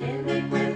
Te recuerdo que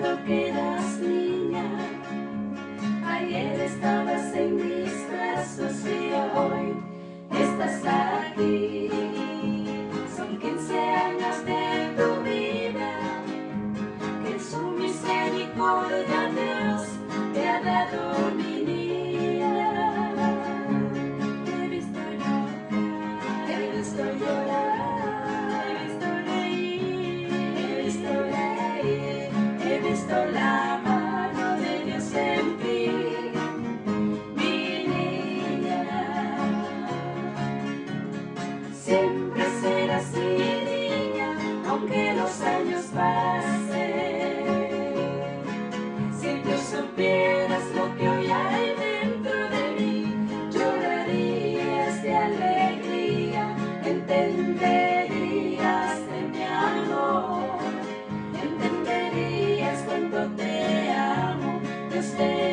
entenderías de mi amor, entenderías cuánto te amo desde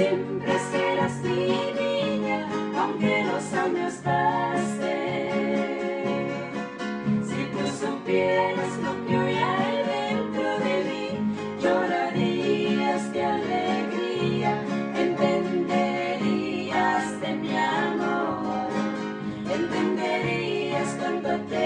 Siempre serás mi niña, aunque los años pasen. Si tú supieras lo que hoy hay dentro de mí, llorarías de alegría, entenderías de mi amor, entenderías cuánto te